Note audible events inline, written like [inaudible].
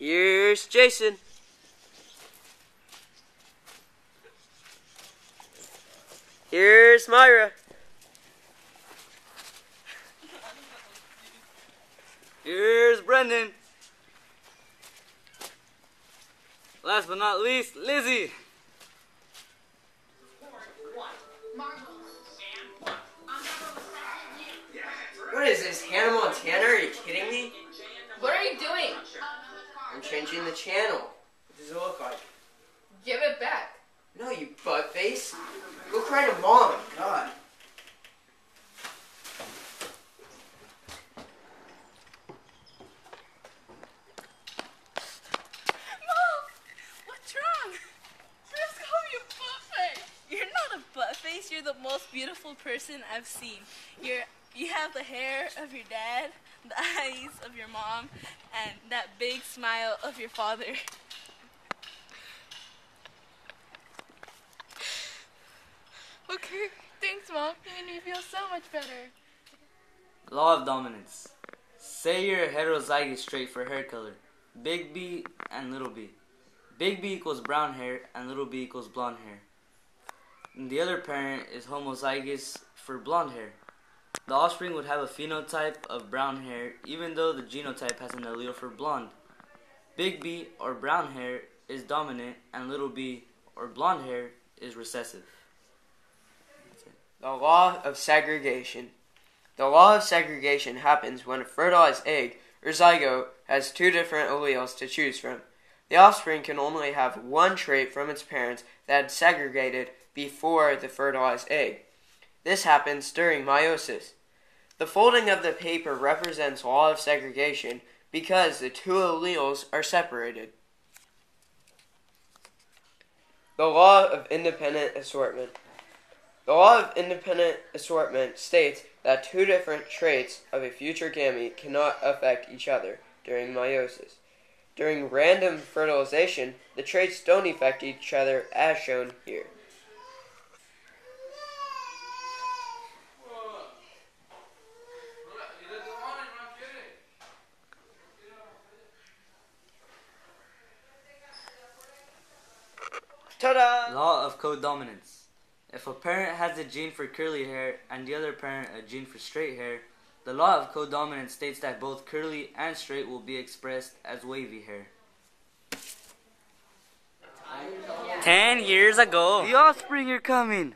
Here's Jason. Here's Myra. Here's Brendan. Last but not least, Lizzie. What is this, Hannah Montana? Are you kidding me? Changing the channel. What does it look like? Give it back. No, you butt face. Go cry to mom. God. Mom, what's wrong? Just call you butt. You're not a butt. You're the most beautiful person I've seen. You're you have the hair of your dad, the [laughs] eyes of your mom, and that big smile of your father. Okay, thanks, Mom. You made me feel so much better. Law of dominance. Say you're heterozygous trait for hair color. Big B and little b. Big B equals brown hair and little b equals blonde hair. And the other parent is homozygous for blonde hair. The offspring would have a phenotype of brown hair even though the genotype has an allele for blonde. Big B or brown hair is dominant and little b or blonde hair is recessive. The law of segregation. The law of segregation happens when a fertilized egg or zygote has two different alleles to choose from. The offspring can only have one trait from its parents that had segregated before the fertilized egg. This happens during meiosis. The folding of the paper represents law of segregation because the two alleles are separated. The law of independent assortment. The law of independent assortment states that two different traits of a future gamete cannot affect each other during meiosis. During random fertilization, the traits don't affect each other as shown here. Ta-da! Law of codominance. If a parent has a gene for curly hair and the other parent a gene for straight hair, the law of codominance states that both curly and straight will be expressed as wavy hair. Ten years ago. The offspring are coming!